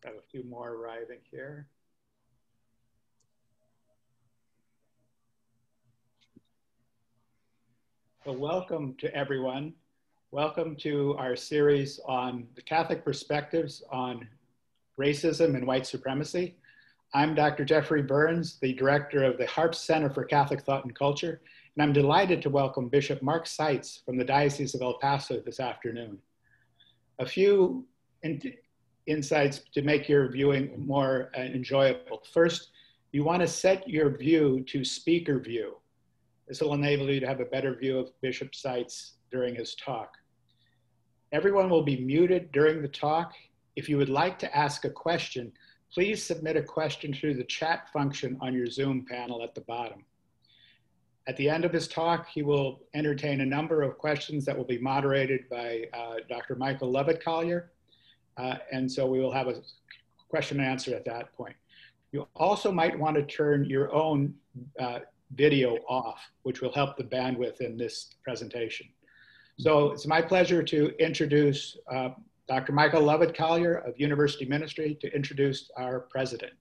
Got a few more arriving here. Well, welcome to everyone. Welcome to our series on the Catholic perspectives on racism and white supremacy. I'm Dr. Jeffrey Burns, the director of the Harpst Center for Catholic Thought and Culture, and I'm delighted to welcome Bishop Mark Seitz from the Diocese of El Paso this afternoon. A few insights to make your viewing more uh, enjoyable. First, you want to set your view to speaker view. This will enable you to have a better view of Bishop Seitz during his talk. Everyone will be muted during the talk. If you would like to ask a question, please submit a question through the chat function on your Zoom panel at the bottom. At the end of his talk, he will entertain a number of questions that will be moderated by uh, Dr. Michael Lovette-Colyer. Uh, and so we will have a question and answer at that point. You also might want to turn your own uh, video off, which will help the bandwidth in this presentation. So it's my pleasure to introduce uh, Dr. Michael Lovette-Colyer of University Ministry to introduce our president.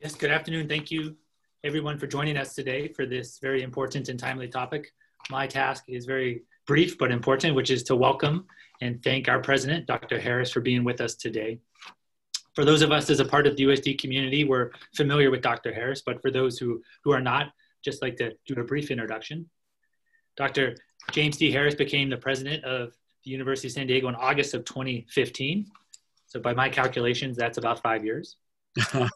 Yes, good afternoon. Thank you everyone for joining us today for this very important and timely topic. My task is very brief but important, which is to welcome and thank our president, Dr. Harris, for being with us today. For those of us as a part of the USD community, we're familiar with Dr. Harris, but for those who, who are not, just like to do a brief introduction. Dr. James D. Harris became the president of the University of San Diego in August of 2015. So by my calculations, that's about five years. uh,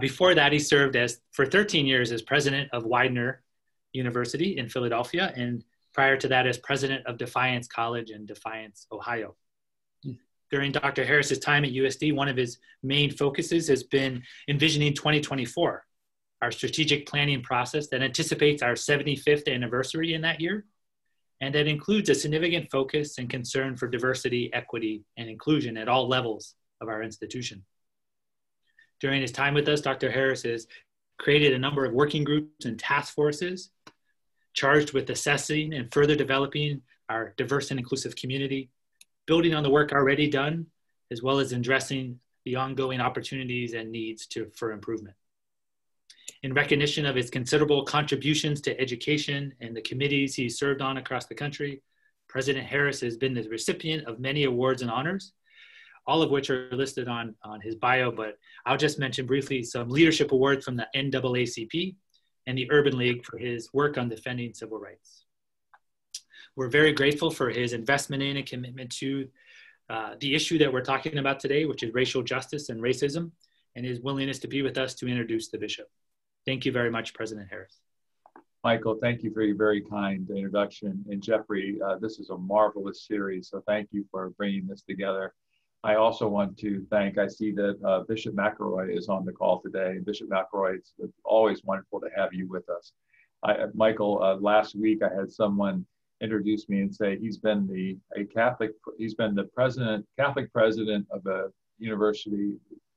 before that, he served as for 13 years as president of Widener University in Philadelphia and prior to that as president of Defiance College in Defiance, Ohio. Hmm. During Dr. Harris's time at USD, one of his main focuses has been envisioning 2024, our strategic planning process that anticipates our 75th anniversary in that year, and that includes a significant focus and concern for diversity, equity, and inclusion at all levels of our institution. During his time with us, Dr. Harris has created a number of working groups and task forces charged with assessing and further developing our diverse and inclusive community, building on the work already done, as well as addressing the ongoing opportunities and needs to, for improvement. In recognition of his considerable contributions to education and the committees he served on across the country, President Harris has been the recipient of many awards and honors, all of which are listed on, on his bio, but I'll just mention briefly some leadership awards from the NAACP, and the Urban League for his work on defending civil rights. We're very grateful for his investment in and commitment to uh, the issue that we're talking about today, which is racial justice and racism, and his willingness to be with us to introduce the bishop. Thank you very much, President Harris. Michael, thank you for your very kind introduction. And Jeffrey, uh, this is a marvelous series, so thank you for bringing this together. I also want to thank, I see that uh, Bishop McElroy is on the call today. Bishop McElroy, it's always wonderful to have you with us. I, Michael, uh, last week I had someone introduce me and say he's been the a Catholic, he's been the president, Catholic president of a university,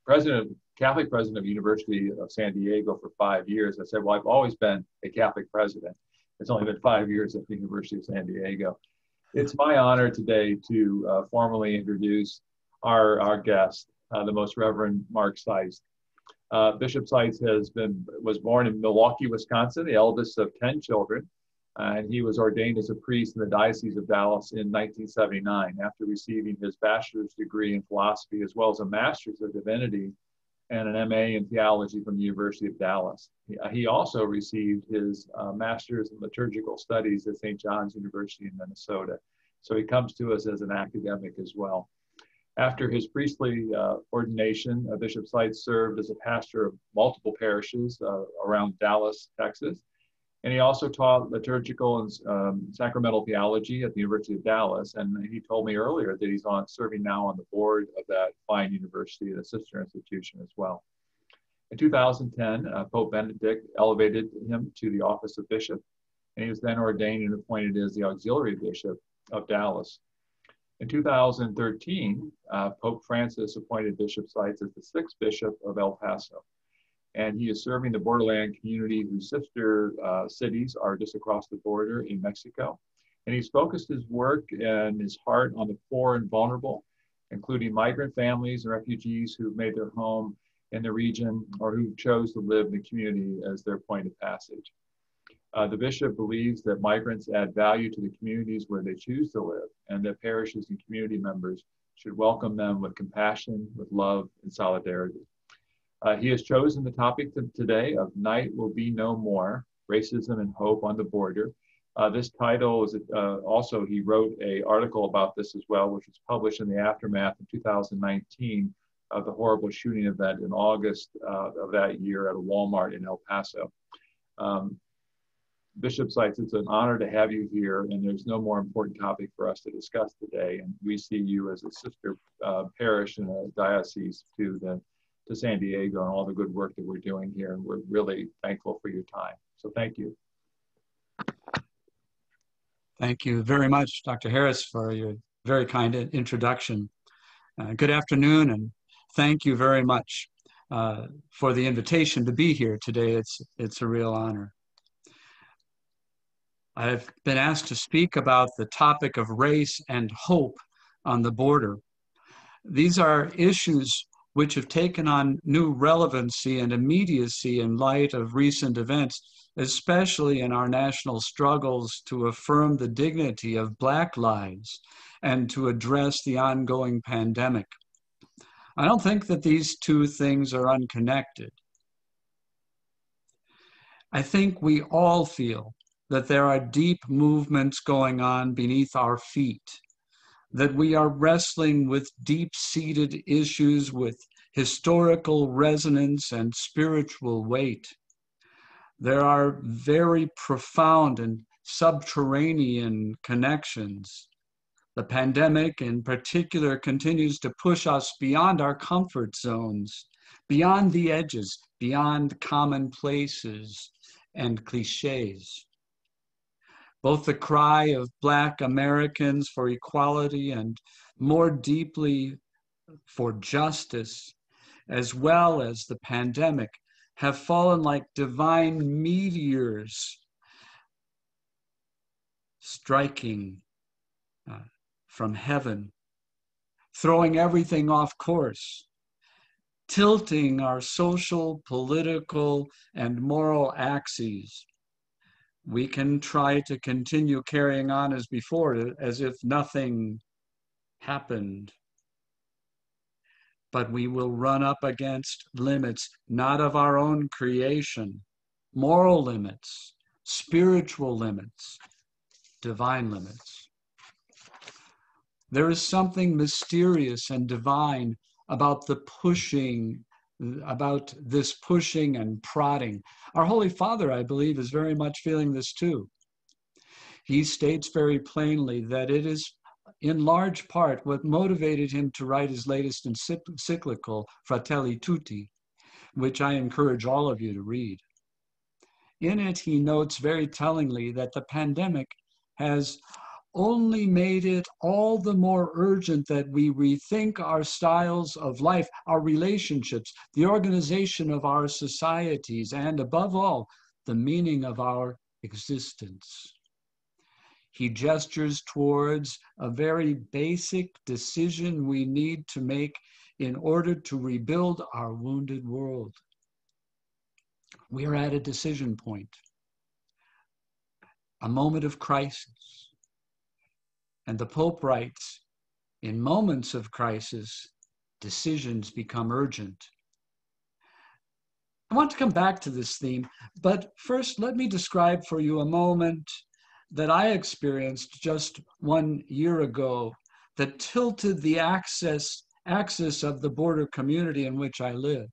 president, Catholic president of University of San Diego for five years. I said, well, I've always been a Catholic president. It's only been five years at the University of San Diego. It's my honor today to uh, formally introduce our, our guest, uh, the Most Reverend Mark Seitz. Uh, Bishop Seitz has been was born in Milwaukee, Wisconsin, the eldest of 10 children, and he was ordained as a priest in the Diocese of Dallas in 1979 after receiving his bachelor's degree in philosophy as well as a master's of divinity and an MA in theology from the University of Dallas. He, uh, he also received his uh, master's in liturgical studies at St. John's University in Minnesota. So he comes to us as an academic as well. After his priestly uh, ordination, uh, Bishop Seitz served as a pastor of multiple parishes uh, around Dallas, Texas. And he also taught liturgical and um, sacramental theology at the University of Dallas. And he told me earlier that he's on serving now on the board of that fine university, the sister institution as well. In 2010, uh, Pope Benedict elevated him to the office of bishop, and he was then ordained and appointed as the auxiliary bishop of Dallas. In 2013, uh, Pope Francis appointed Bishop Seitz as the sixth bishop of El Paso. And he is serving the borderland community whose sister uh, cities are just across the border in Mexico. And he's focused his work and his heart on the poor and vulnerable including migrant families and refugees who've made their home in the region or who chose to live in the community as their point of passage. Uh, the bishop believes that migrants add value to the communities where they choose to live and that parishes and community members should welcome them with compassion, with love, and solidarity. Uh, he has chosen the topic today of Night Will Be No More Racism and Hope on the Border. Uh, this title is uh, also, he wrote a article about this as well, which was published in the aftermath of 2019 of the horrible shooting event in August uh, of that year at a Walmart in El Paso. Um, Bishop Seitz, it's an honor to have you here, and there's no more important topic for us to discuss today. And we see you as a sister uh, parish and a diocese to the to San Diego and all the good work that we're doing here. And we're really thankful for your time. So thank you. Thank you very much, Dr. Harris, for your very kind introduction. Uh, good afternoon, and thank you very much uh, for the invitation to be here today. It's, it's a real honor. I've been asked to speak about the topic of race and hope on the border. These are issues which have taken on new relevancy and immediacy in light of recent events, especially in our national struggles to affirm the dignity of Black lives and to address the ongoing pandemic. I don't think that these two things are unconnected. I think we all feel that there are deep movements going on beneath our feet, that we are wrestling with deep seated issues with historical resonance and spiritual weight. There are very profound and subterranean connections. The pandemic, in particular, continues to push us beyond our comfort zones, beyond the edges, beyond commonplaces and cliches both the cry of Black Americans for equality and more deeply for justice, as well as the pandemic, have fallen like divine meteors striking uh, from heaven, throwing everything off course, tilting our social, political, and moral axes we can try to continue carrying on as before, as if nothing happened. But we will run up against limits, not of our own creation, moral limits, spiritual limits, divine limits. There is something mysterious and divine about the pushing about this pushing and prodding. Our Holy Father, I believe, is very much feeling this too. He states very plainly that it is in large part what motivated him to write his latest encyclical, Fratelli Tutti, which I encourage all of you to read. In it, he notes very tellingly that the pandemic has only made it all the more urgent that we rethink our styles of life, our relationships, the organization of our societies, and above all, the meaning of our existence. He gestures towards a very basic decision we need to make in order to rebuild our wounded world. We are at a decision point, a moment of crisis and the Pope writes In moments of crisis, decisions become urgent. I want to come back to this theme, but first let me describe for you a moment that I experienced just one year ago that tilted the axis, axis of the border community in which I live.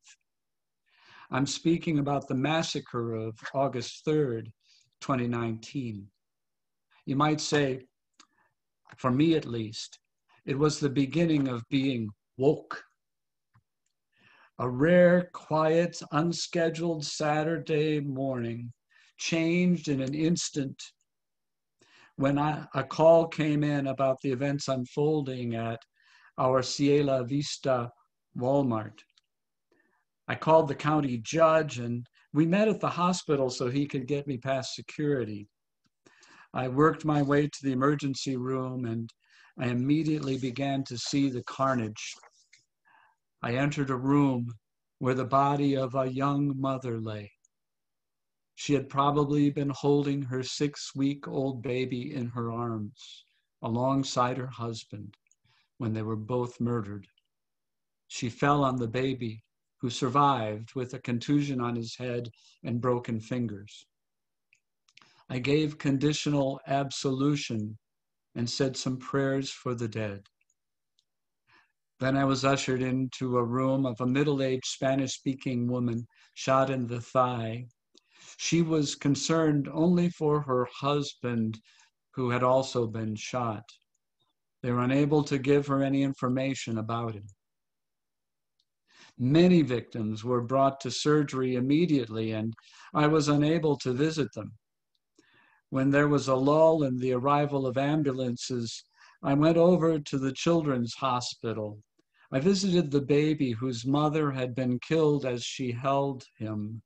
I'm speaking about the massacre of August 3rd, 2019. You might say, for me at least, it was the beginning of being woke. A rare, quiet, unscheduled Saturday morning changed in an instant when I, a call came in about the events unfolding at our Cielo Vista Walmart. I called the county judge and we met at the hospital so he could get me past security. I worked my way to the emergency room and I immediately began to see the carnage. I entered a room where the body of a young mother lay. She had probably been holding her six week old baby in her arms alongside her husband when they were both murdered. She fell on the baby, who survived with a contusion on his head and broken fingers. I gave conditional absolution and said some prayers for the dead. Then I was ushered into a room of a middle aged Spanish speaking woman shot in the thigh she was concerned only for her husband, who had also been shot. They were unable to give her any information about him. Many victims were brought to surgery immediately, and I was unable to visit them. When there was a lull in the arrival of ambulances, I went over to the children's hospital. I visited the baby whose mother had been killed as she held him.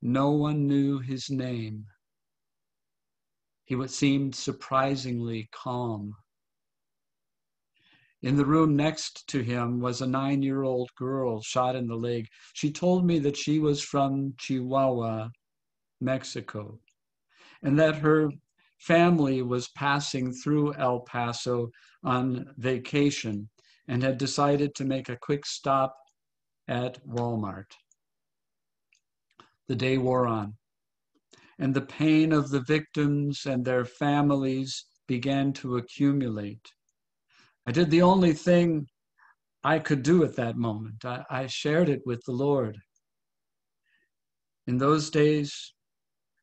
No one knew his name. He seemed surprisingly calm. In the room next to him was a nine year old girl shot in the leg. She told me that she was from Chihuahua, Mexico, and that her family was passing through El Paso on vacation and had decided to make a quick stop at Walmart. The day wore on, and the pain of the victims and their families began to accumulate. I did the only thing I could do at that moment. I, I shared it with the Lord. In those days,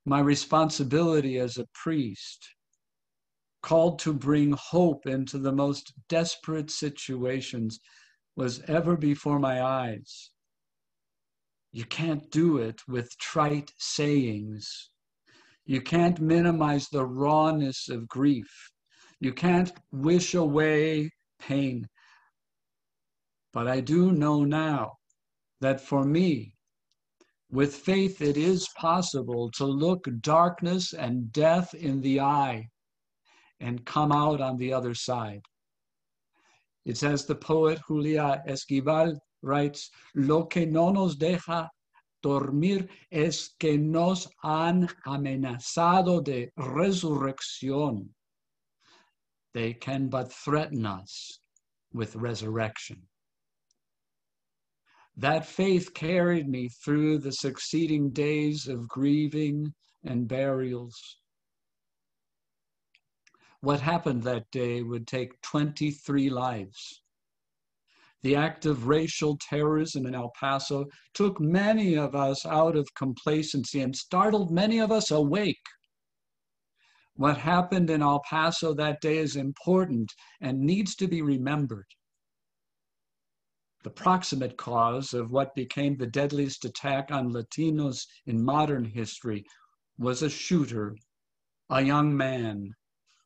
my responsibility as a priest, called to bring hope into the most desperate situations, was ever before my eyes. You can't do it with trite sayings. You can't minimize the rawness of grief. You can't wish away pain. But I do know now that for me, with faith, it is possible to look darkness and death in the eye and come out on the other side. It's as the poet Julia Esquivel writes, lo que no nos deja dormir es que nos han amenazado de resurrección. They can but threaten us with resurrection. That faith carried me through the succeeding days of grieving and burials. What happened that day would take 23 lives. The act of racial terrorism in El Paso took many of us out of complacency and startled many of us awake. What happened in El Paso that day is important and needs to be remembered. The proximate cause of what became the deadliest attack on Latinos in modern history was a shooter, a young man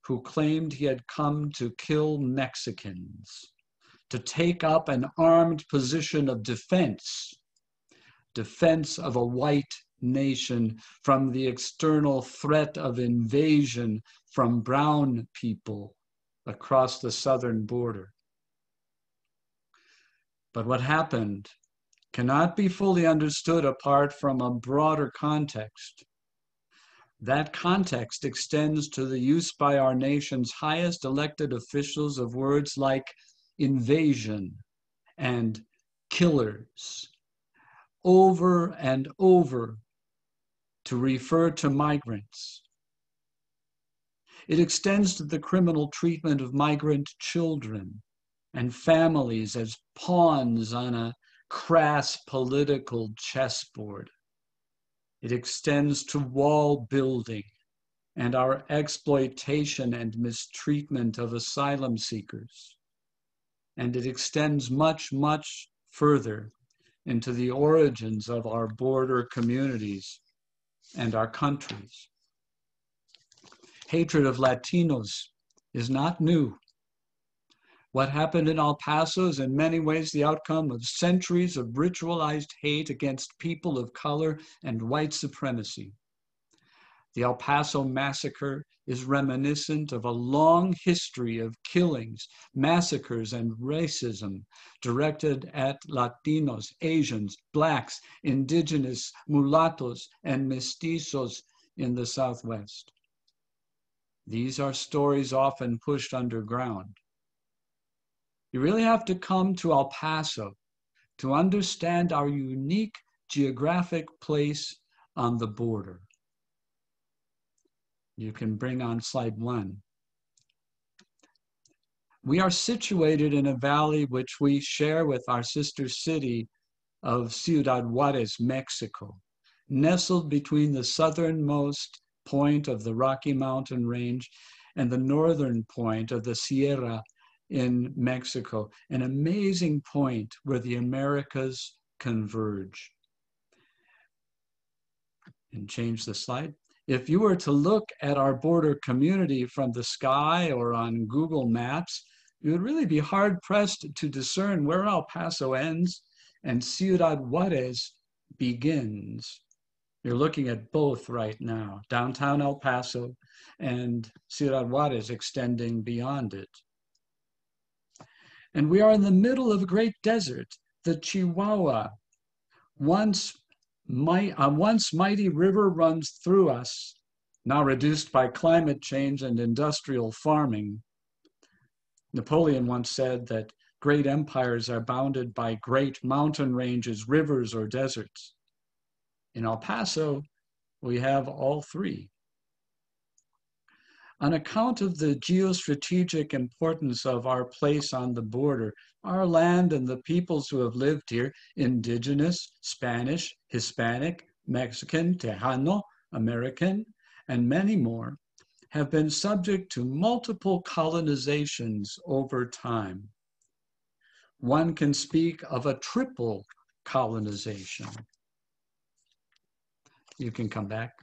who claimed he had come to kill Mexicans to take up an armed position of defense, defense of a white nation from the external threat of invasion from brown people across the southern border. But what happened cannot be fully understood apart from a broader context. That context extends to the use by our nation's highest elected officials of words like invasion and killers over and over to refer to migrants. It extends to the criminal treatment of migrant children and families as pawns on a crass political chessboard. It extends to wall building and our exploitation and mistreatment of asylum seekers and it extends much, much further into the origins of our border communities and our countries. Hatred of Latinos is not new. What happened in El Paso is in many ways the outcome of centuries of ritualized hate against people of color and white supremacy. The El Paso massacre is reminiscent of a long history of killings, massacres, and racism directed at Latinos, Asians, Blacks, Indigenous, mulattoes, and mestizos in the Southwest. These are stories often pushed underground. You really have to come to El Paso to understand our unique geographic place on the border. You can bring on slide one. We are situated in a valley which we share with our sister city of Ciudad Juarez, Mexico, nestled between the southernmost point of the Rocky Mountain Range and the northern point of the Sierra in Mexico, an amazing point where the Americas converge. And change the slide. If you were to look at our border community from the sky or on Google Maps, you would really be hard pressed to discern where El Paso ends and Ciudad Juarez begins. You're looking at both right now, downtown El Paso and Ciudad Juarez extending beyond it. And we are in the middle of a great desert, the Chihuahua. Once, my, a once mighty river runs through us, now reduced by climate change and industrial farming. Napoleon once said that great empires are bounded by great mountain ranges, rivers, or deserts. In El Paso, we have all three. On account of the geostrategic importance of our place on the border, our land and the peoples who have lived here, indigenous, Spanish, Hispanic, Mexican, Tejano, American, and many more, have been subject to multiple colonizations over time. One can speak of a triple colonization you can come back.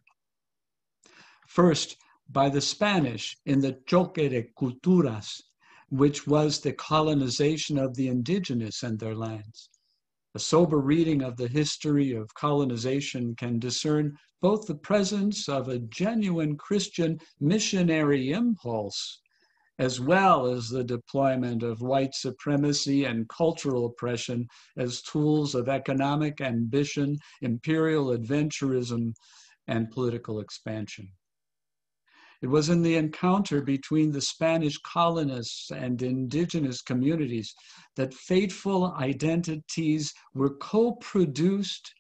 First, by the Spanish in the Choque de Culturas, which was the colonization of the indigenous and their lands. A sober reading of the history of colonization can discern both the presence of a genuine Christian missionary impulse as well as the deployment of white supremacy and cultural oppression as tools of economic ambition, imperial adventurism, and political expansion. It was in the encounter between the Spanish colonists and indigenous communities that fateful identities were co produced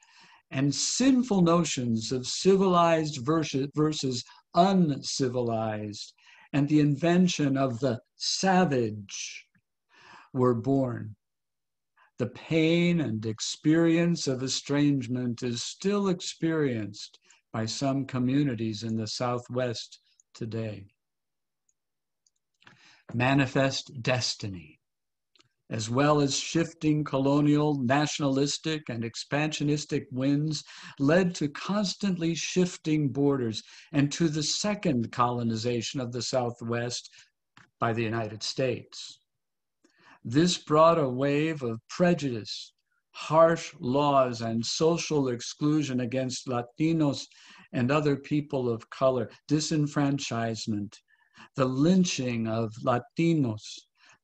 and sinful notions of civilized versus, versus uncivilized and the invention of the savage were born. The pain and experience of estrangement is still experienced by some communities in the Southwest today. Manifest destiny as well as shifting colonial, nationalistic, and expansionistic winds, led to constantly shifting borders and to the second colonization of the Southwest by the United States. This brought a wave of prejudice, harsh laws, and social exclusion against Latinos and other people of color, disenfranchisement, the lynching of Latinos,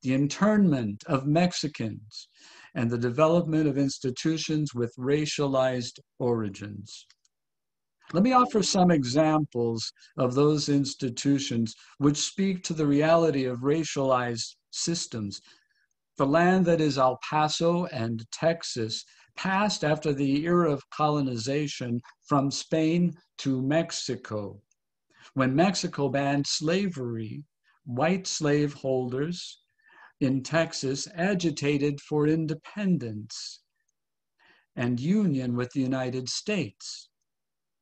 the internment of Mexicans, and the development of institutions with racialized origins. Let me offer some examples of those institutions which speak to the reality of racialized systems. The land that is El Paso and Texas passed after the era of colonization from Spain to Mexico. When Mexico banned slavery, white slaveholders in Texas agitated for independence and union with the United States,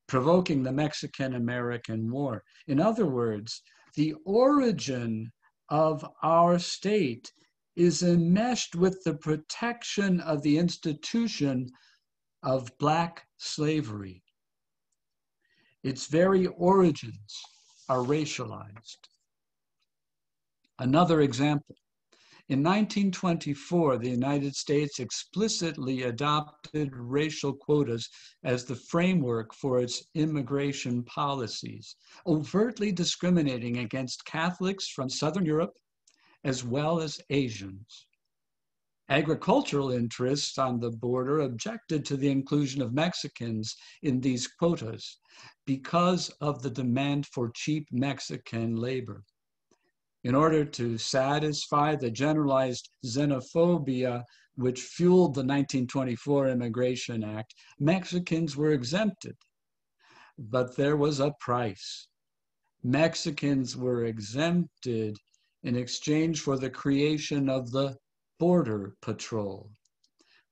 provoking the Mexican American War. In other words, the origin of our state is enmeshed with the protection of the institution of Black slavery. Its very origins are racialized. Another example In 1924, the United States explicitly adopted racial quotas as the framework for its immigration policies, overtly discriminating against Catholics from Southern Europe as well as Asians. Agricultural interests on the border objected to the inclusion of Mexicans in these quotas because of the demand for cheap Mexican labor in order to satisfy the generalized xenophobia which fueled the 1924 Immigration Act, Mexicans were exempted. But there was a price. Mexicans were exempted in exchange for the creation of the Border Patrol,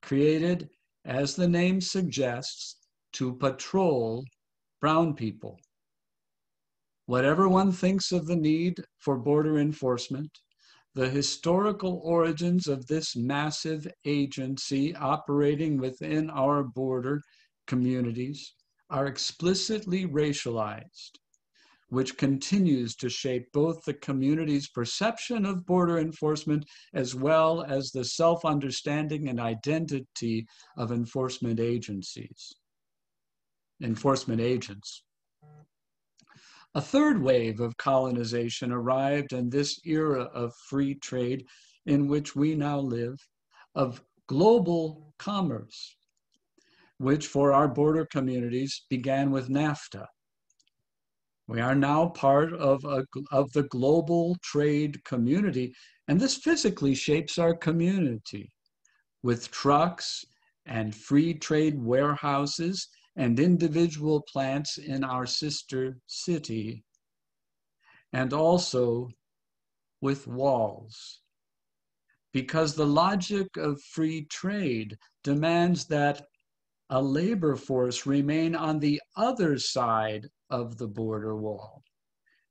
created, as the name suggests, to patrol brown people. Whatever one thinks of the need for border enforcement, the historical origins of this massive agency operating within our border communities are explicitly racialized, which continues to shape both the community's perception of border enforcement as well as the self understanding and identity of enforcement agencies. Enforcement agents. A third wave of colonization arrived in this era of free trade in which we now live, of global commerce, which for our border communities began with NAFTA. We are now part of, a, of the global trade community, and this physically shapes our community with trucks and free trade warehouses and individual plants in our sister city, and also with walls. Because the logic of free trade demands that a labor force remain on the other side of the border wall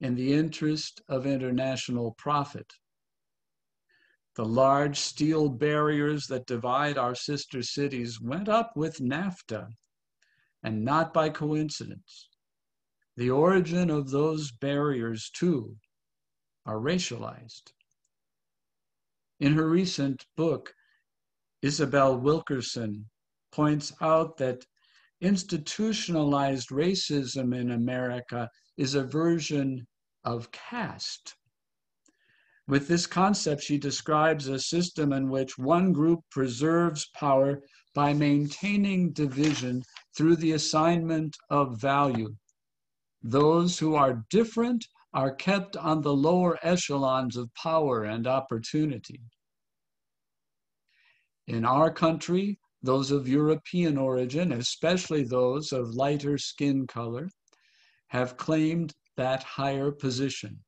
in the interest of international profit. The large steel barriers that divide our sister cities went up with NAFTA and not by coincidence. The origin of those barriers, too, are racialized. In her recent book, Isabel Wilkerson points out that institutionalized racism in America is a version of caste. With this concept, she describes a system in which one group preserves power by maintaining division through the assignment of value. Those who are different are kept on the lower echelons of power and opportunity. In our country, those of European origin, especially those of lighter skin color, have claimed that higher position.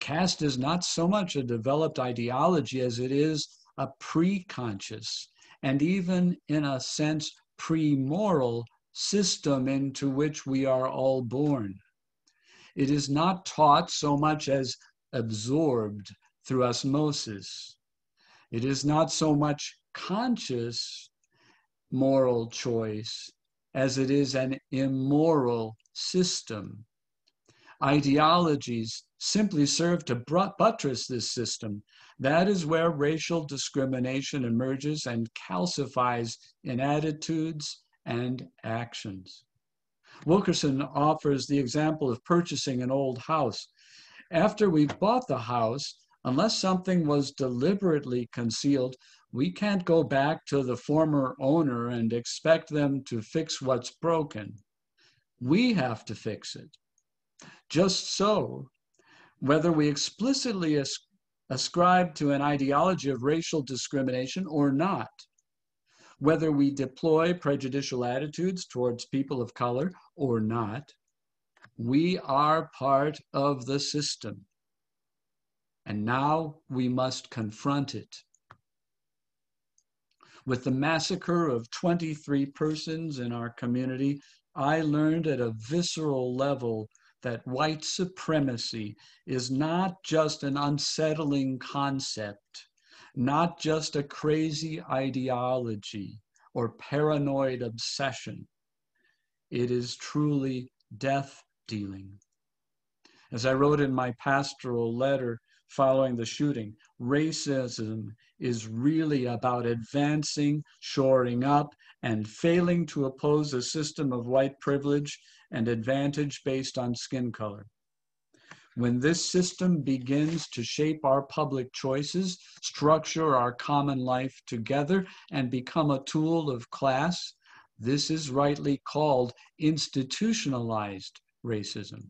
Caste is not so much a developed ideology as it is a pre-conscious and even in a sense pre-moral system into which we are all born. It is not taught so much as absorbed through osmosis. It is not so much conscious moral choice as it is an immoral system. Ideologies simply serve to buttress this system that is where racial discrimination emerges and calcifies in attitudes and actions. Wilkerson offers the example of purchasing an old house. After we've bought the house, unless something was deliberately concealed, we can't go back to the former owner and expect them to fix what's broken. We have to fix it. Just so, whether we explicitly ascribe to an ideology of racial discrimination or not, whether we deploy prejudicial attitudes towards people of color or not, we are part of the system. And now we must confront it. With the massacre of 23 persons in our community, I learned at a visceral level that white supremacy is not just an unsettling concept, not just a crazy ideology or paranoid obsession. It is truly death dealing. As I wrote in my pastoral letter following the shooting, racism is really about advancing, shoring up, and failing to oppose a system of white privilege and advantage based on skin color. When this system begins to shape our public choices, structure our common life together, and become a tool of class, this is rightly called institutionalized racism.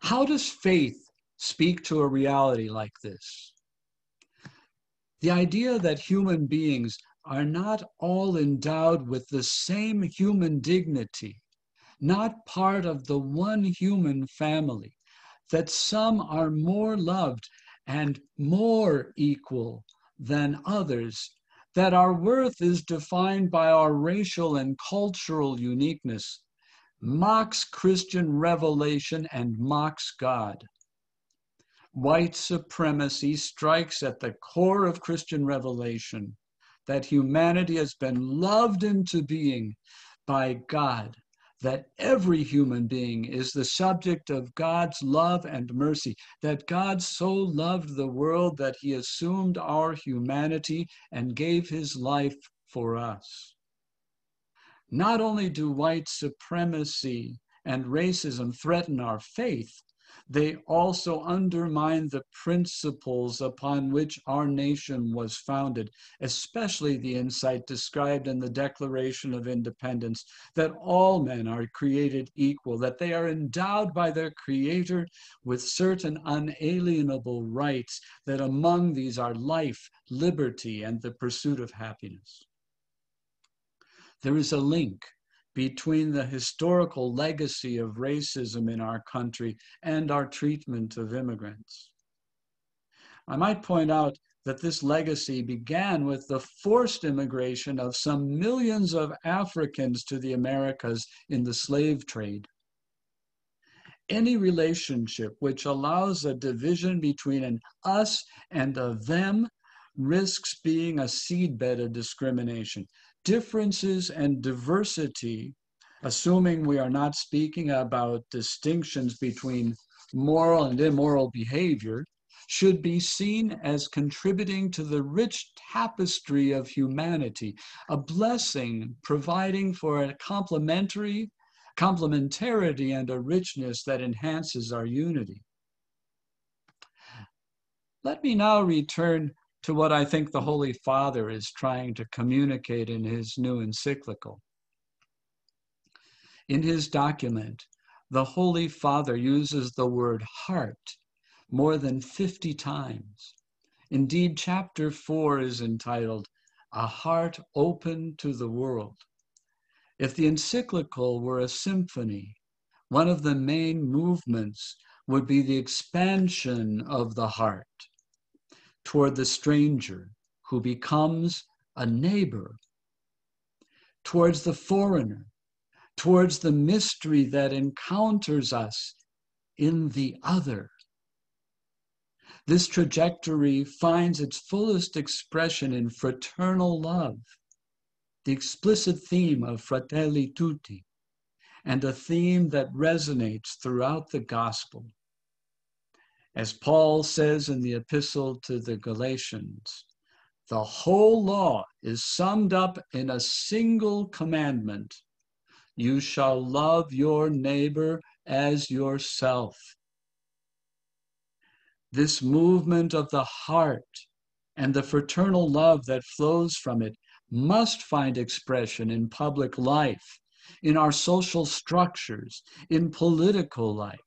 How does faith speak to a reality like this? The idea that human beings are not all endowed with the same human dignity, not part of the one human family, that some are more loved and more equal than others, that our worth is defined by our racial and cultural uniqueness, mocks Christian revelation and mocks God. White supremacy strikes at the core of Christian revelation that humanity has been loved into being by God, that every human being is the subject of God's love and mercy, that God so loved the world that he assumed our humanity and gave his life for us. Not only do white supremacy and racism threaten our faith, they also undermine the principles upon which our nation was founded, especially the insight described in the Declaration of Independence that all men are created equal, that they are endowed by their Creator with certain unalienable rights, that among these are life, liberty, and the pursuit of happiness. There is a link between the historical legacy of racism in our country and our treatment of immigrants. I might point out that this legacy began with the forced immigration of some millions of Africans to the Americas in the slave trade. Any relationship which allows a division between an us and a them risks being a seedbed of discrimination differences and diversity, assuming we are not speaking about distinctions between moral and immoral behavior, should be seen as contributing to the rich tapestry of humanity, a blessing providing for a complementary complementarity and a richness that enhances our unity. Let me now return to what I think the Holy Father is trying to communicate in his new encyclical. In his document, the Holy Father uses the word heart more than 50 times. Indeed, chapter 4 is entitled A Heart Open to the World. If the encyclical were a symphony, one of the main movements would be the expansion of the heart toward the stranger who becomes a neighbor, towards the foreigner, towards the mystery that encounters us in the other. This trajectory finds its fullest expression in fraternal love, the explicit theme of Fratelli Tutti, and a theme that resonates throughout the gospel. As Paul says in the epistle to the Galatians, the whole law is summed up in a single commandment you shall love your neighbor as yourself. This movement of the heart and the fraternal love that flows from it must find expression in public life, in our social structures, in political life.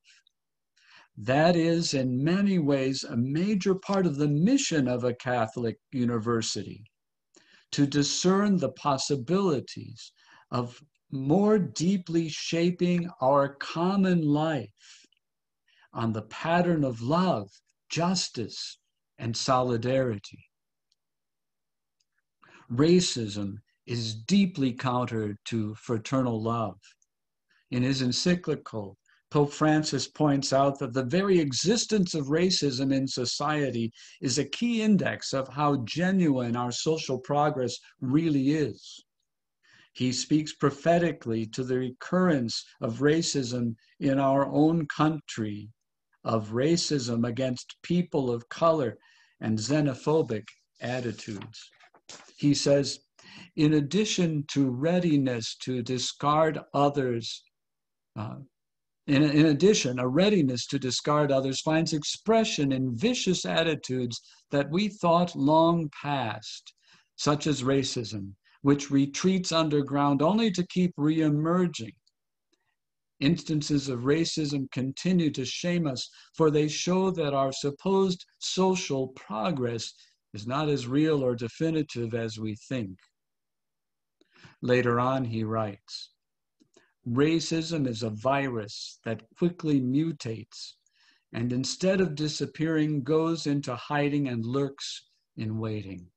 That is, in many ways, a major part of the mission of a Catholic university to discern the possibilities of more deeply shaping our common life on the pattern of love, justice, and solidarity. Racism is deeply counter to fraternal love. In his encyclical, Pope Francis points out that the very existence of racism in society is a key index of how genuine our social progress really is. He speaks prophetically to the recurrence of racism in our own country, of racism against people of color and xenophobic attitudes. He says, in addition to readiness to discard others, uh, in, in addition, a readiness to discard others finds expression in vicious attitudes that we thought long past, such as racism, which retreats underground only to keep reemerging. Instances of racism continue to shame us, for they show that our supposed social progress is not as real or definitive as we think. Later on, he writes Racism is a virus that quickly mutates and instead of disappearing, goes into hiding and lurks in waiting.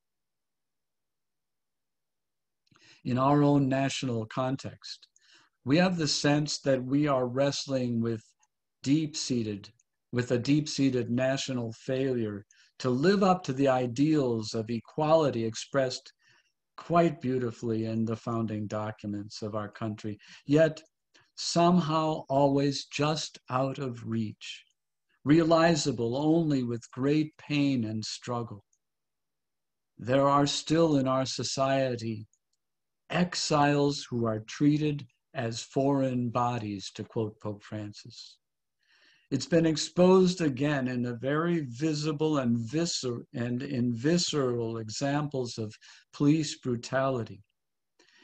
In our own national context, we have the sense that we are wrestling with deep seated, with a deep seated national failure to live up to the ideals of equality expressed quite beautifully in the founding documents of our country, yet somehow always just out of reach, realizable only with great pain and struggle. There are still in our society exiles who are treated as foreign bodies, to quote Pope Francis. It's been exposed again in the very visible and, viscer- and visceral examples of police brutality.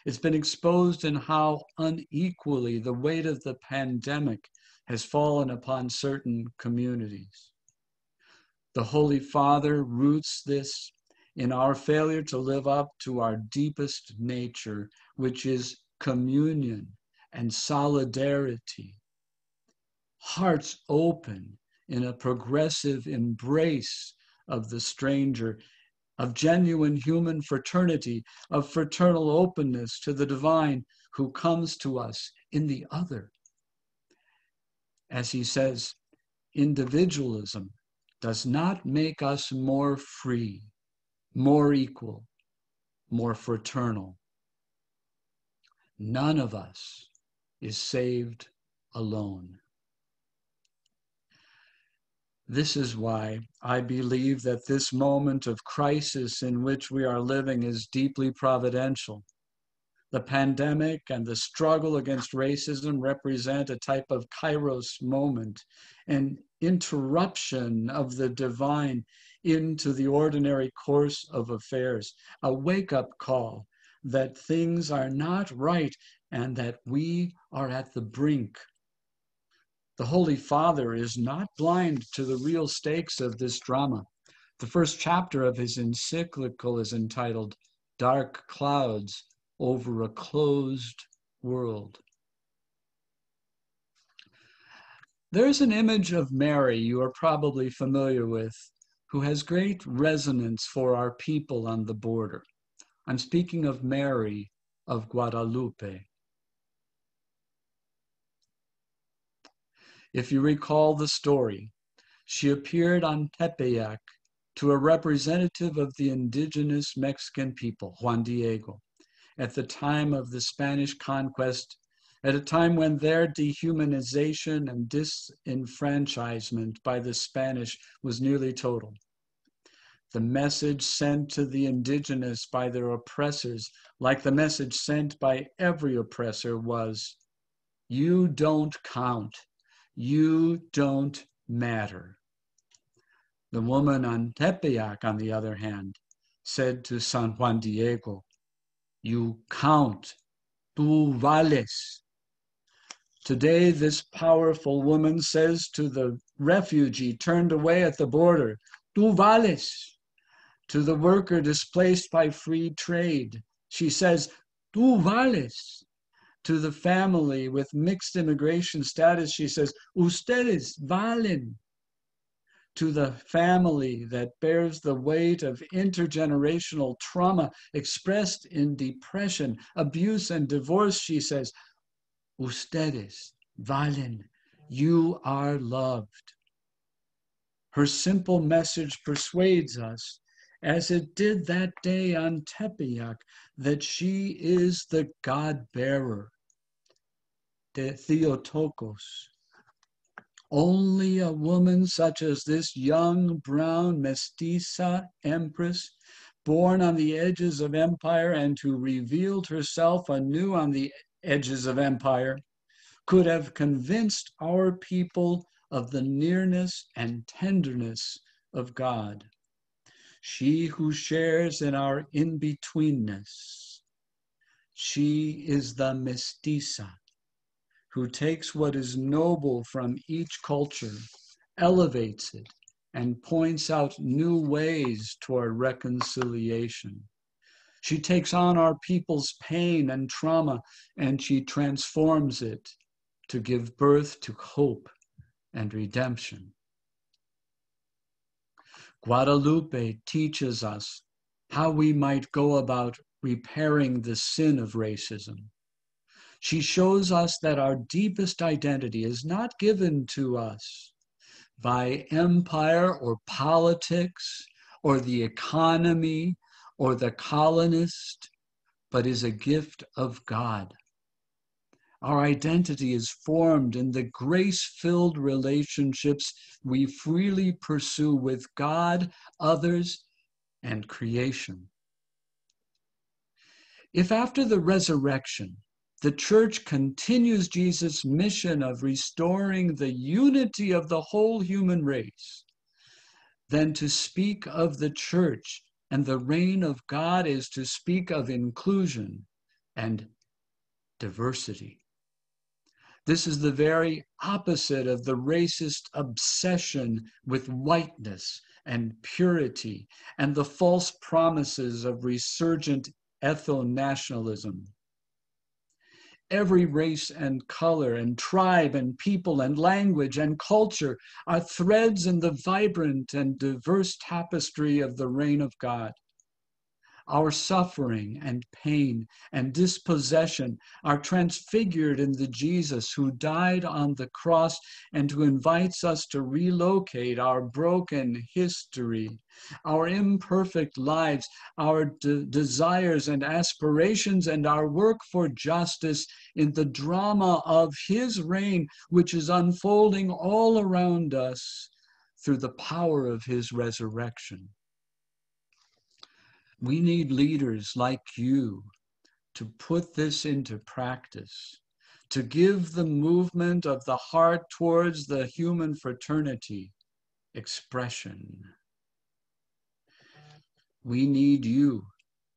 It's been exposed in how unequally the weight of the pandemic has fallen upon certain communities. The Holy Father roots this in our failure to live up to our deepest nature, which is communion and solidarity hearts open in a progressive embrace of the stranger, of genuine human fraternity, of fraternal openness to the divine who comes to us in the other. As he says, individualism does not make us more free, more equal, more fraternal. None of us is saved alone. This is why I believe that this moment of crisis in which we are living is deeply providential. The pandemic and the struggle against racism represent a type of kairos moment, an interruption of the divine into the ordinary course of affairs, a wake up call that things are not right and that we are at the brink the Holy Father is not blind to the real stakes of this drama. The first chapter of his encyclical is entitled Dark Clouds Over a Closed World. There's an image of Mary you are probably familiar with who has great resonance for our people on the border. I'm speaking of Mary of Guadalupe. If you recall the story, she appeared on Tepeyac to a representative of the indigenous Mexican people, Juan Diego, at the time of the Spanish conquest, at a time when their dehumanization and disenfranchisement by the Spanish was nearly total. The message sent to the indigenous by their oppressors, like the message sent by every oppressor, was You don't count. You don't matter. The woman on Tepeyac, on the other hand, said to San Juan Diego, You count, tú vales. Today, this powerful woman says to the refugee turned away at the border, Tú vales. To the worker displaced by free trade, she says, Tú vales to the family with mixed immigration status, she says, Ustedes valen. To the family that bears the weight of intergenerational trauma expressed in depression, abuse, and divorce, she says, Ustedes valen. You are loved. Her simple message persuades us as it did that day on Tepeyac, that she is the God bearer, the Theotokos, Only a woman such as this young brown mestiza empress, born on the edges of empire and who revealed herself anew on the edges of empire, could have convinced our people of the nearness and tenderness of God. She who shares in our in betweenness. She is the mestiza who takes what is noble from each culture, elevates it, and points out new ways toward reconciliation. She takes on our people's pain and trauma and she transforms it to give birth to hope and redemption. Guadalupe teaches us how we might go about repairing the sin of racism. She shows us that our deepest identity is not given to us by empire or politics or the economy or the colonist, but is a gift of God. Our identity is formed in the grace filled relationships we freely pursue with God, others, and creation. If after the resurrection, the church continues Jesus' mission of restoring the unity of the whole human race, then to speak of the church and the reign of God is to speak of inclusion and diversity. This is the very opposite of the racist obsession with whiteness and purity and the false promises of resurgent ethno nationalism. Every race and color and tribe and people and language and culture are threads in the vibrant and diverse tapestry of the reign of God. Our suffering and pain and dispossession are transfigured in the Jesus who died on the cross and who invites us to relocate our broken history, our imperfect lives, our de- desires and aspirations, and our work for justice in the drama of His reign, which is unfolding all around us through the power of His resurrection. We need leaders like you to put this into practice, to give the movement of the heart towards the human fraternity expression. We need you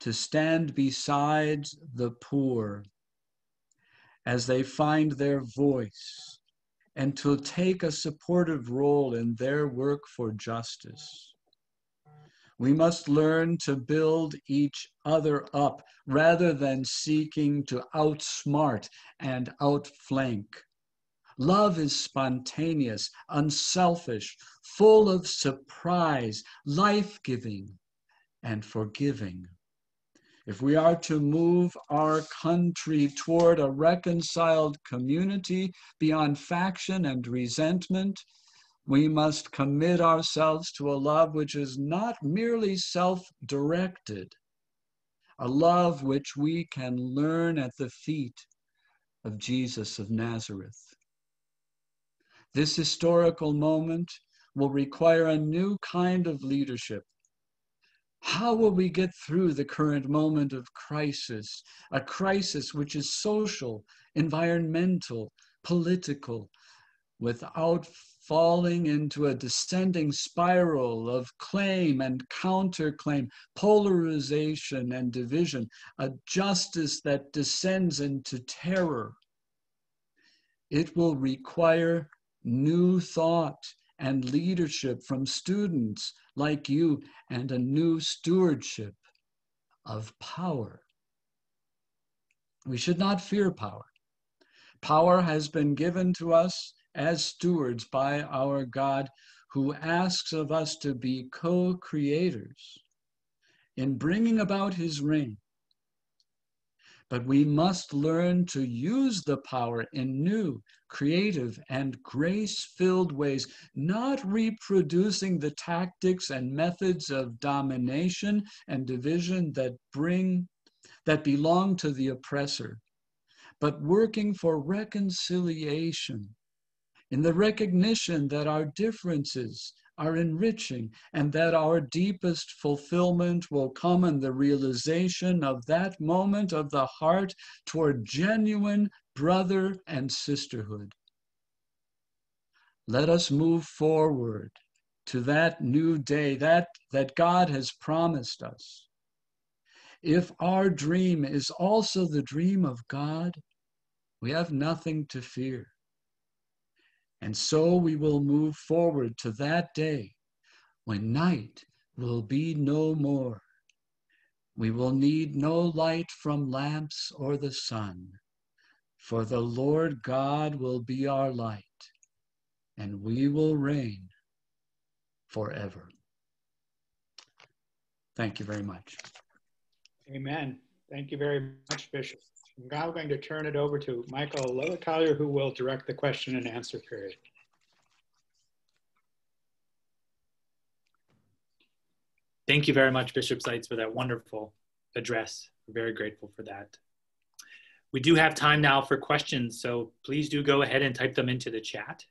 to stand beside the poor as they find their voice and to take a supportive role in their work for justice. We must learn to build each other up rather than seeking to outsmart and outflank. Love is spontaneous, unselfish, full of surprise, life giving, and forgiving. If we are to move our country toward a reconciled community beyond faction and resentment, we must commit ourselves to a love which is not merely self directed, a love which we can learn at the feet of Jesus of Nazareth. This historical moment will require a new kind of leadership. How will we get through the current moment of crisis, a crisis which is social, environmental, political, without falling into a descending spiral of claim and counterclaim, polarization and division, a justice that descends into terror. It will require new thought and leadership from students like you and a new stewardship of power. We should not fear power. Power has been given to us as stewards by our God, who asks of us to be co creators in bringing about his reign. But we must learn to use the power in new, creative, and grace filled ways, not reproducing the tactics and methods of domination and division that bring, that belong to the oppressor, but working for reconciliation in the recognition that our differences are enriching and that our deepest fulfillment will come in the realization of that moment of the heart toward genuine brother and sisterhood. Let us move forward to that new day that, that God has promised us. If our dream is also the dream of God, we have nothing to fear. And so we will move forward to that day when night will be no more. We will need no light from lamps or the sun, for the Lord God will be our light, and we will reign forever. Thank you very much. Amen. Thank you very much, Bishop. I'm now going to turn it over to Michael Lovette-Colyer, who will direct the question and answer period. Thank you very much, Bishop Seitz, for that wonderful address. We're very grateful for that. We do have time now for questions, so please do go ahead and type them into the chat.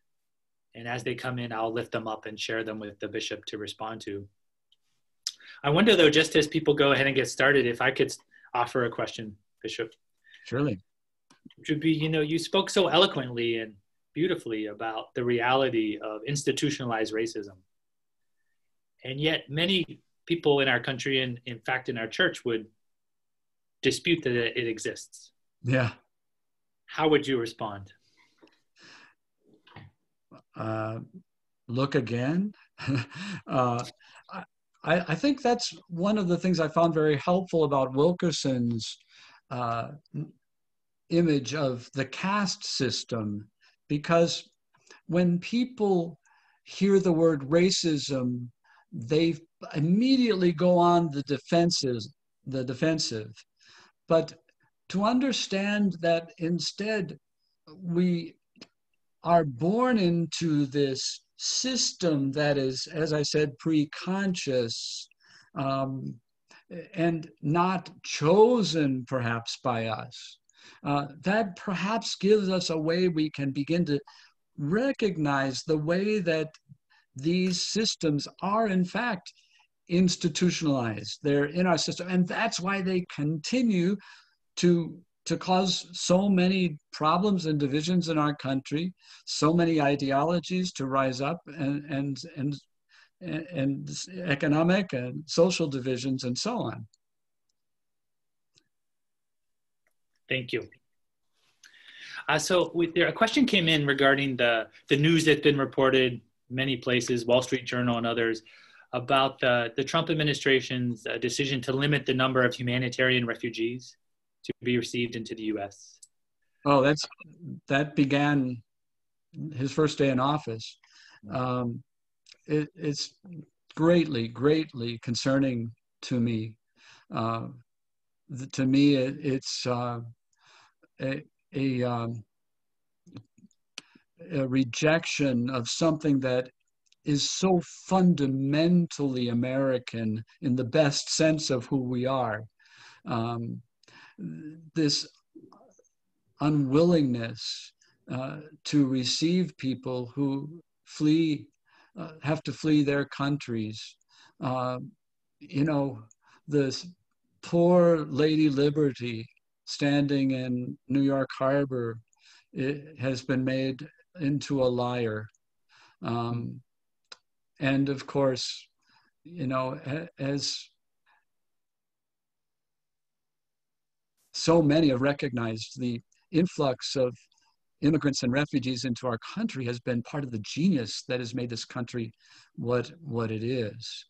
And as they come in, I'll lift them up and share them with the bishop to respond to. I wonder, though, just as people go ahead and get started, if I could offer a question, Bishop. Surely. Which would be, you know, you spoke so eloquently and beautifully about the reality of institutionalized racism. And yet, many people in our country, and in fact, in our church, would dispute that it exists. Yeah. How would you respond? Uh, look again. uh, I, I, think that's one of the things I found very helpful about Wilkerson's uh, image of the caste system, because when people hear the word racism, they immediately go on the defenses, the defensive. But to understand that instead we are born into this system that is, as I said, pre-conscious um, and not chosen perhaps by us. Uh, that perhaps gives us a way we can begin to recognize the way that these systems are in fact institutionalized. They're in our system, and that's why they continue to to cause so many problems and divisions in our country, so many ideologies to rise up, and and and and economic and social divisions and so on. Thank you. Uh, so with, there, a question came in regarding the, the news that's been reported many places, Wall Street Journal and others, about the, the Trump administration's uh, decision to limit the number of humanitarian refugees to be received into the U.S. Oh, that's that began his first day in office. Um, it, it's greatly, greatly concerning to me. Uh, the, to me, it, it's uh, a, a um, a rejection of something that is so fundamentally American in the best sense of who we are. Um, this unwillingness uh, to receive people who flee, uh, have to flee their countries. Uh, you know, this poor Lady Liberty standing in New York Harbor it has been made into a liar. Um, and of course, you know, as so many have recognized, the influx of immigrants and refugees into our country has been part of the genius that has made this country what, what it is.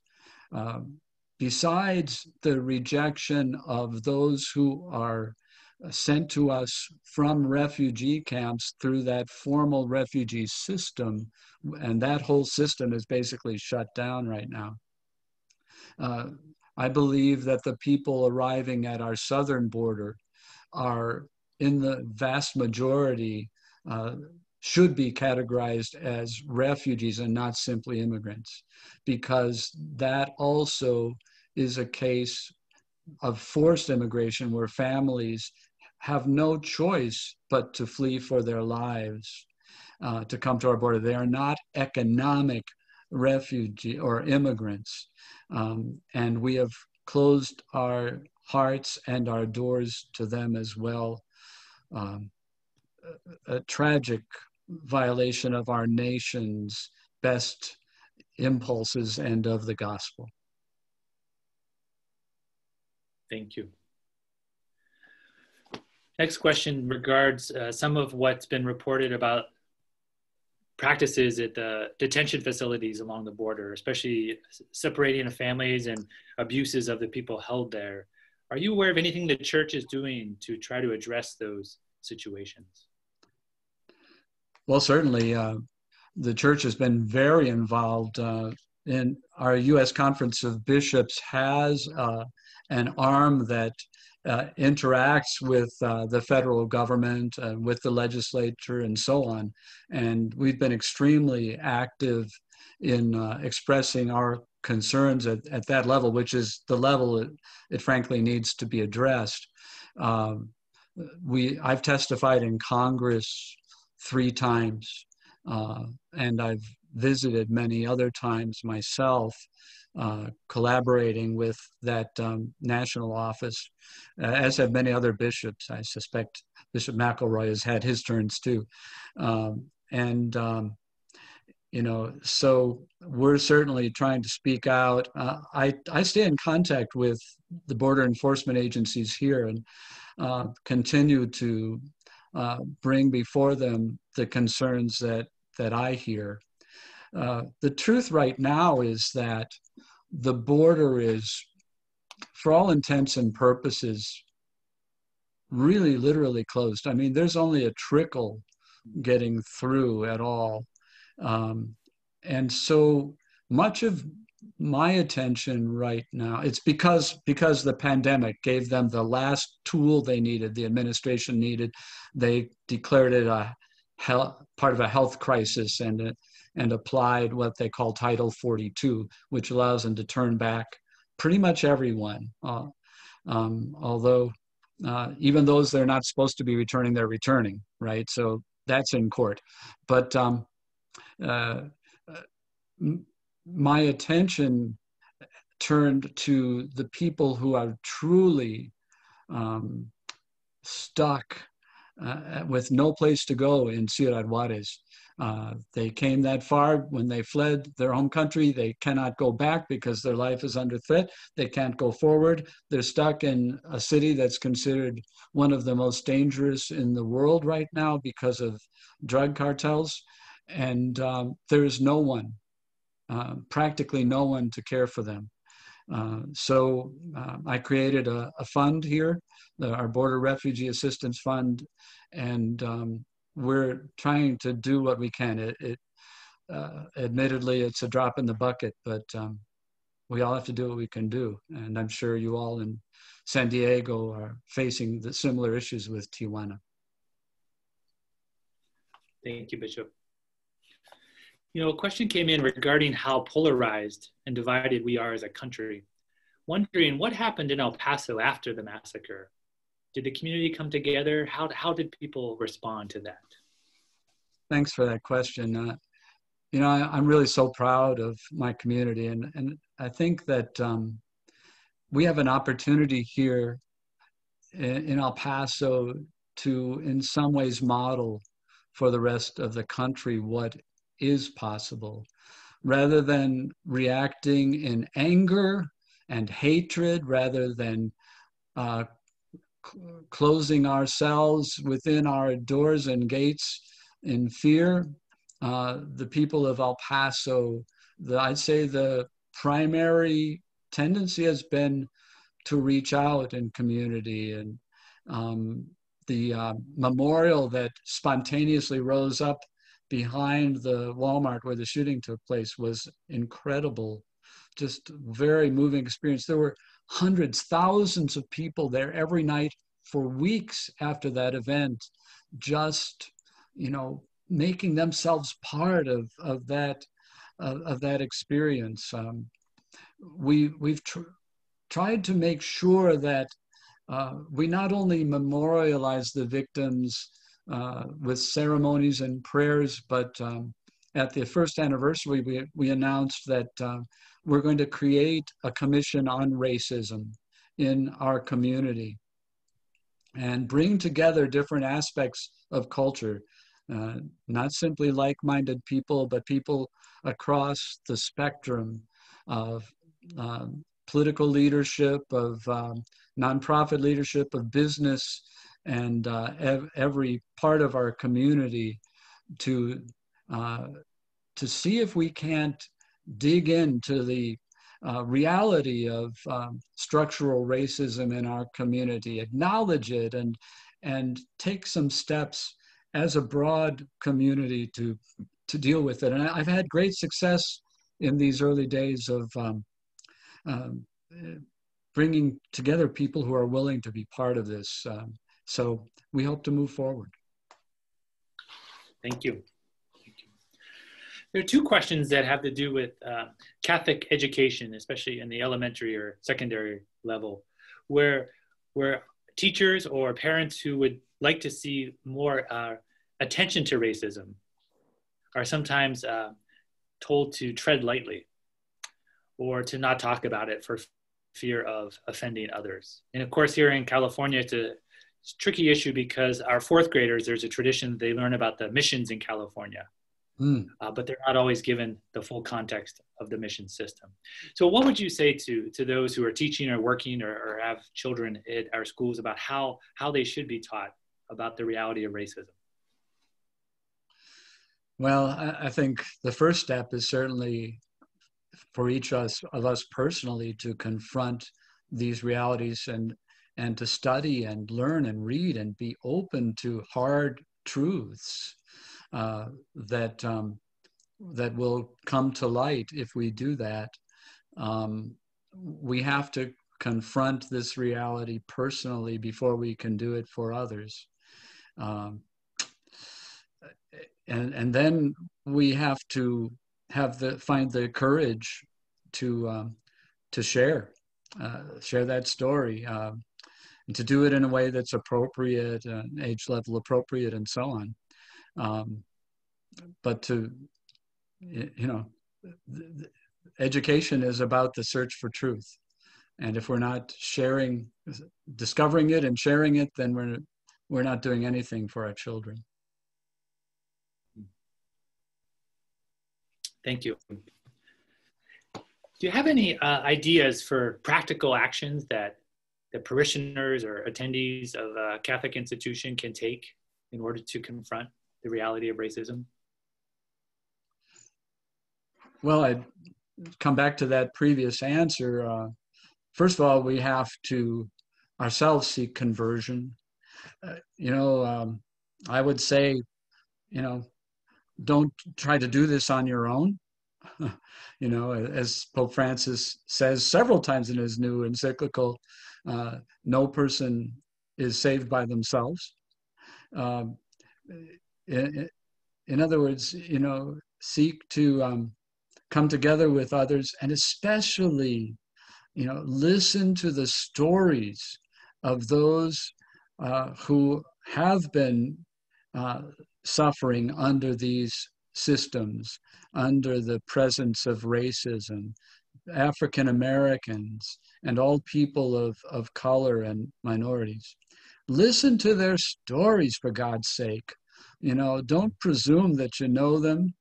Um, besides the rejection of those who are sent to us from refugee camps through that formal refugee system. And that whole system is basically shut down right now. Uh, I believe that the people arriving at our southern border are, in the vast majority, uh, should be categorized as refugees and not simply immigrants, because that also is a case of forced immigration where families have no choice but to flee for their lives. uh, to come to our border. They are not economic refugee or immigrants. Um, and we have closed our hearts and our doors to them as well. Um, a, tragic violation of our nation's best impulses and of the gospel. Thank you. Next question regards uh, some of what's been reported about practices at the detention facilities along the border, especially separating of families and abuses of the people held there. Are you aware of anything the church is doing to try to address those situations? Well, certainly, uh, the church has been very involved uh, in our U.S. Conference of Bishops has uh, an arm that uh, interacts with uh, the federal government, uh, with the legislature, and so on. And we've been extremely active in uh, expressing our concerns at, at that level, which is the level it, it frankly needs to be addressed. Um, we, I've testified in Congress three times, uh, and I've visited many other times myself uh, collaborating with that um, national office, uh, as have many other bishops. I suspect Bishop McElroy has had his turns too. Um, and, um, you know, so we're certainly trying to speak out. Uh, I, I stay in contact with the border enforcement agencies here and uh, continue to uh, bring before them the concerns that, that I hear. Uh, the truth right now is that the border is, for all intents and purposes, really literally closed. I mean, there's only a trickle getting through at all. Um, and so much of my attention right now it's because because the pandemic gave them the last tool they needed the administration needed they declared it a health, part of a health crisis and it, and applied what they call Title 42, which allows them to turn back pretty much everyone. Uh, um, although uh, even those they're not supposed to be returning, they're returning, right? So that's in court. But um, uh, my attention turned to the people who are truly um, stuck uh, with no place to go in Ciudad Juarez. Uh, they came that far when they fled their home country. They cannot go back because their life is under threat. They can't go forward. They're stuck in a city that's considered one of the most dangerous in the world right now because of drug cartels. And um, there is no one, uh, practically no one to care for them. Uh, so uh, I created a, a fund here, the, our Border Refugee Assistance Fund, and um, we're trying to do what we can. It, it uh, admittedly, it's a drop in the bucket, but um, we all have to do what we can do. And I'm sure you all in San Diego are facing the similar issues with Tijuana. Thank you, Bishop. You know, a question came in regarding how polarized and divided we are as a country. Wondering what happened in El Paso after the massacre did the community come together? How, how did people respond to that? Thanks for that question. Uh, you know, I, am really so proud of my community, and, and I think that um, we have an opportunity here in, in El Paso to, in some ways, model for the rest of the country what is possible rather than reacting in anger and hatred rather than uh, closing ourselves within our doors and gates in fear. Uh, the people of El Paso, the, I'd say the primary tendency has been to reach out in community and um, the uh, memorial that spontaneously rose up behind the Walmart where the shooting took place was incredible. Just very moving experience. There were hundreds, thousands of people there every night for weeks after that event, just, you know, making themselves part of, of that of, of that experience. Um, we, we've tr- tried to make sure that uh, we not only memorialize the victims uh, with ceremonies and prayers. But um, at the first anniversary, we, we announced that uh, we're going to create a commission on racism in our community and bring together different aspects of culture, uh, not simply like minded people, but people across the spectrum of um, political leadership, of um, nonprofit leadership, of business, and uh, ev- every part of our community to uh, to see if we can't dig into the uh, reality of um, structural racism in our community, acknowledge it, and and take some steps as a broad community to to deal with it. And I've had great success in these early days of um, um, bringing together people who are willing to be part of this. Um, so we hope to move forward. Thank you. There are two questions that have to do with uh, Catholic education, especially in the elementary or secondary level, where where teachers or parents who would like to see more uh, attention to racism are sometimes uh, told to tread lightly or to not talk about it for fear of offending others. And of course, here in California, it's a, it's a tricky issue because our fourth graders, there's a tradition they learn about the missions in California. Mm. Uh, but they're not always given the full context of the mission system. So, what would you say to to those who are teaching or working or, or have children at our schools about how how they should be taught about the reality of racism? Well, I, I think the first step is certainly for each of us, of us personally to confront these realities and and to study and learn and read and be open to hard truths uh, that um, that will come to light if we do that. Um, we have to confront this reality personally before we can do it for others. Um, and and then we have to have the find the courage to um, to share uh, share that story uh, and to do it in a way that's appropriate, uh, age level appropriate, and so on. Um, but to you know, education is about the search for truth, and if we're not sharing, discovering it, and sharing it, then we're we're not doing anything for our children. Thank you. Do you have any uh, ideas for practical actions that the parishioners or attendees of a Catholic institution can take in order to confront the reality of racism? Well, I'd come back to that previous answer. Uh, first of all, we have to ourselves seek conversion. Uh, you know, um, I would say, you know, don't try to do this on your own. you know, as Pope Francis says several times in his new encyclical, uh, no person is saved by themselves. Um, in, in, other words, you know, seek to um, come together with others and especially, you know, listen to the stories of those uh, who have been uh, suffering under these systems, under the presence of racism, African Americans, and all people of, of color and minorities. Listen to their stories, for God's sake. You know, don't presume that you know them.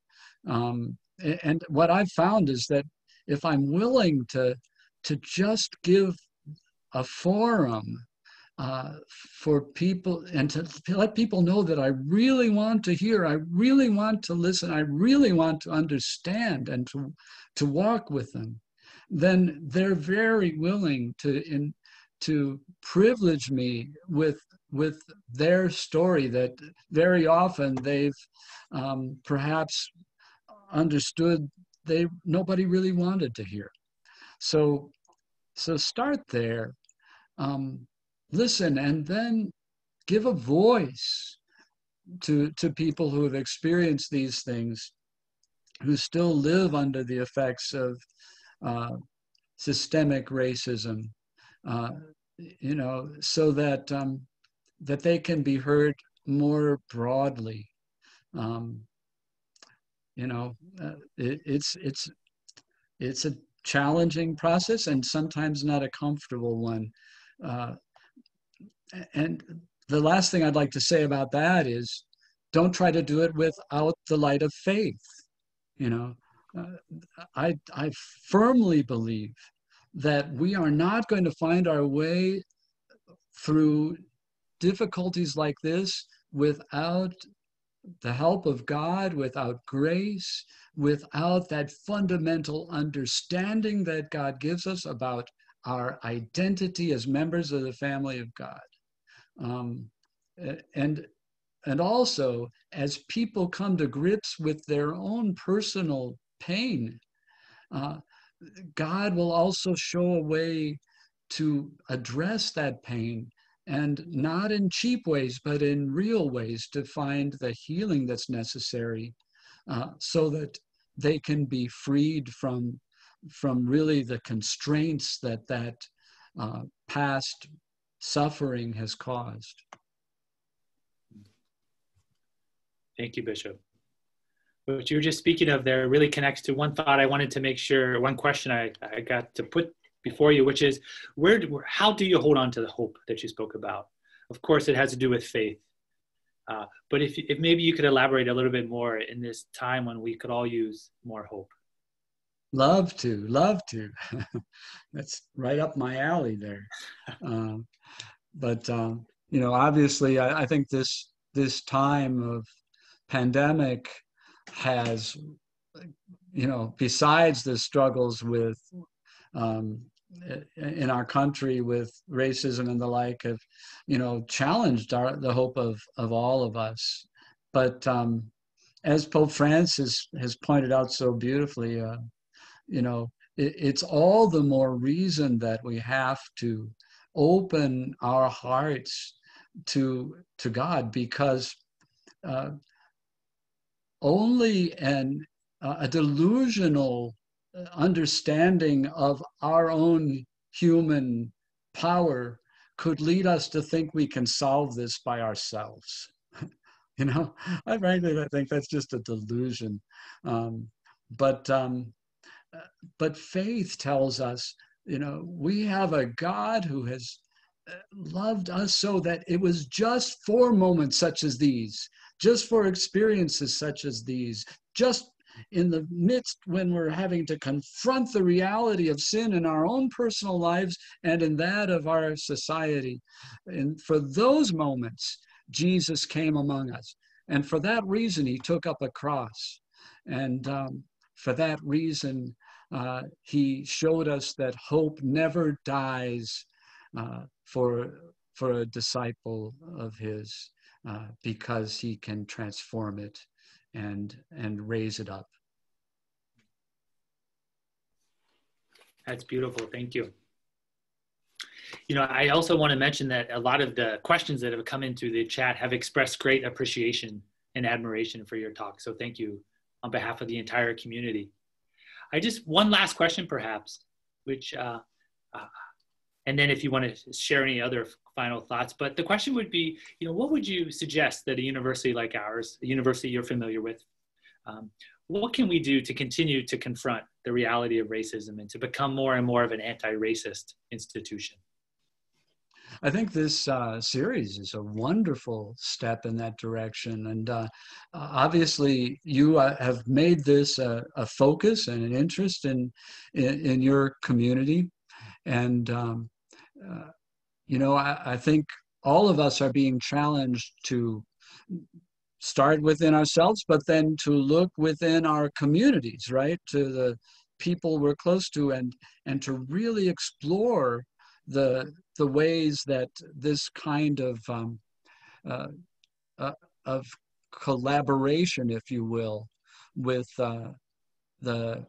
Um, and what I've found is that if I'm willing to, to just give a forum uh, for people and to let people know that I really want to hear, I really want to listen, I really want to understand and to, to walk with them, then they're very willing to, in, to privilege me with, with their story that very often they've um, perhaps understood they nobody really wanted to hear. So, so start there. Um, listen and then give a voice to, to people who have experienced these things, who still live under the effects of uh, systemic racism, uh, you know, so that, um, that they can be heard more broadly. Um, you know, uh, it, it's it's it's a challenging process and sometimes not a comfortable one. Uh, and the last thing I'd like to say about that is, don't try to do it without the light of faith. You know, uh, I I firmly believe that we are not going to find our way through difficulties like this without the help of God, without grace, without that fundamental understanding that God gives us about our identity as members of the family of God. Um, and, and also, as people come to grips with their own personal pain, uh, God will also show a way to address that pain and not in cheap ways, but in real ways to find the healing that's necessary uh, so that they can be freed from, from really the constraints that that uh, past suffering has caused. Thank you, Bishop. What you were just speaking of there really connects to one thought I wanted to make sure, one question I, I got to put before you, which is where, how do you hold on to the hope that you spoke about? Of course, it has to do with faith. Uh, but if, if maybe you could elaborate a little bit more in this time when we could all use more hope. Love to, love to. That's right up my alley there. Um, but um, you know, obviously, I, I think this this time of pandemic has, you know, besides the struggles with um, in our country with racism and the like have, you know, challenged our, the hope of, of all of us. But um, as Pope Francis has pointed out so beautifully, uh, you know, it, it's all the more reason that we have to open our hearts to to God because uh, only an uh, a delusional understanding of our own human power could lead us to think we can solve this by ourselves. you know, I frankly I think that's just a delusion. Um, but um, but faith tells us, you know, we have a God who has uh, loved us so that it was just for moments such as these, just for experiences such as these, just in the midst when we're having to confront the reality of sin in our own personal lives and in that of our society. And for those moments, Jesus came among us. And for that reason, he took up a cross. And um, for that reason, uh, he showed us that hope never dies uh, for, for a disciple of his uh, because he can transform it and and raise it up. That's beautiful. Thank you. You know, I also want to mention that a lot of the questions that have come into the chat have expressed great appreciation and admiration for your talk. So thank you on behalf of the entire community. I just, one last question perhaps, which, uh, uh, and then if you want to share any other final thoughts, but the question would be, you know, what would you suggest that a university like ours, a university you're familiar with, um, what can we do to continue to confront the reality of racism and to become more and more of an anti-racist institution? I think this uh, series is a wonderful step in that direction. And uh, obviously, you uh, have made this a, a, focus and an interest in, in, in your community. And um, uh, you know, I, I think all of us are being challenged to start within ourselves, but then to look within our communities, right? To the people we're close to and and to really explore the the ways that this kind of um, uh, uh, of collaboration, if you will, with uh, the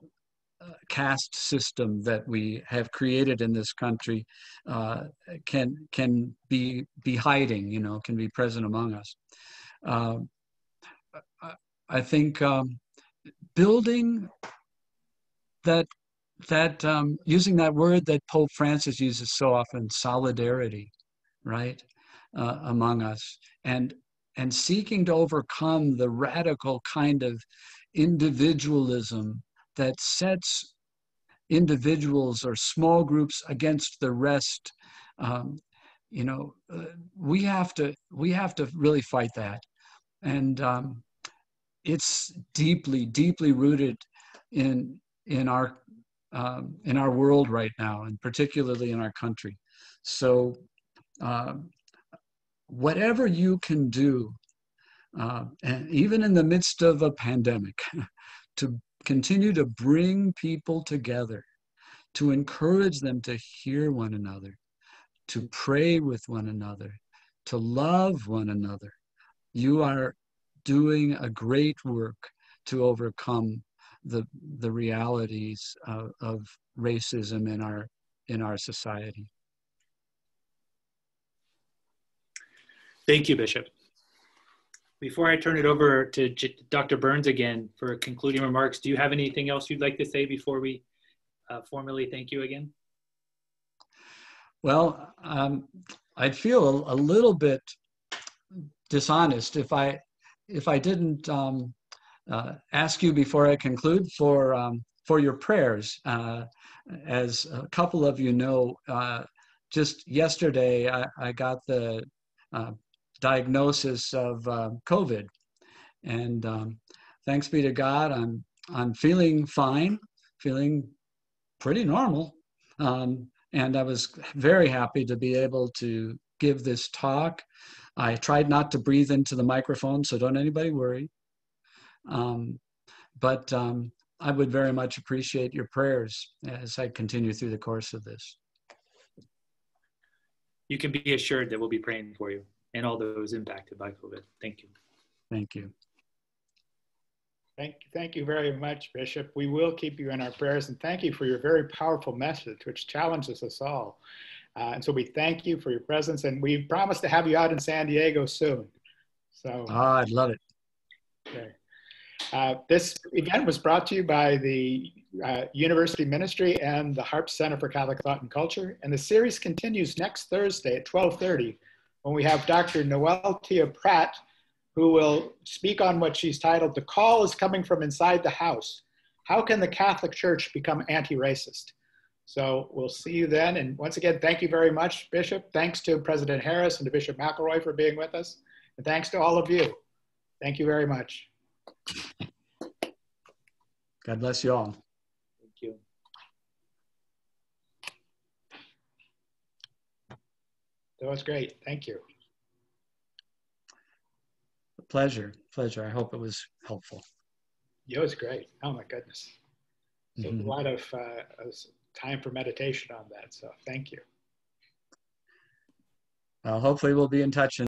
caste system that we have created in this country uh, can can be be hiding, you know, can be present among us. Uh, I think um, building that that um, using that word that Pope Francis uses so often, solidarity, right, uh, among us, and and seeking to overcome the radical kind of individualism that sets individuals or small groups against the rest um, you know uh, we have to we have to really fight that. And um, it's deeply deeply rooted in in our um, in our world right now and particularly in our country so um, whatever you can do uh, and even in the midst of a pandemic to continue to bring people together, to encourage them to hear one another, to pray with one another, to love one another. You are doing a great work to overcome the, the realities of, of racism in our, in our society. Thank you, Bishop. Before I turn it over to J Dr. Burns again for concluding remarks, do you have anything else you'd like to say before we uh, formally thank you again? Well, um, I'd feel a, a, little bit dishonest if I if I didn't um, uh, ask you before I conclude for um, for your prayers. Uh, as a couple of you know, uh, just yesterday I, I got the uh, diagnosis of uh, COVID. And um, thanks be to God, I'm, I'm feeling fine, feeling pretty normal. Um, and I was very happy to be able to give this talk. I tried not to breathe into the microphone, so don't anybody worry. Um, but um, I would very much appreciate your prayers as I continue through the course of this. You can be assured that we'll be praying for you and all those impacted by COVID. Thank you. Thank you. Thank, you, thank you very much, Bishop. We will keep you in our prayers and thank you for your very powerful message, which challenges us all. Uh, and so we thank you for your presence and we promise to have you out in San Diego soon. So oh, I'd love it. Okay. Uh, this event was brought to you by the uh, University Ministry and the Harpst Center for Catholic Thought and Culture. And the series continues next Thursday at 1230 when we have Dr. Noel Tia Pratt, who will speak on what she's titled, The Call is Coming from Inside the House. How can the Catholic Church become anti-racist? So we'll see you then. And once again, thank you very much, Bishop. Thanks to President Harris and to Bishop McElroy for being with us. And thanks to all of you. Thank you very much. God bless you all. Thank you. That was great. Thank you. Pleasure. Pleasure. I hope it was helpful. Yeah, it was great. Oh my goodness. So mm-hmm. A lot of uh, time for meditation on that. So thank you. Well, hopefully we'll be in touch.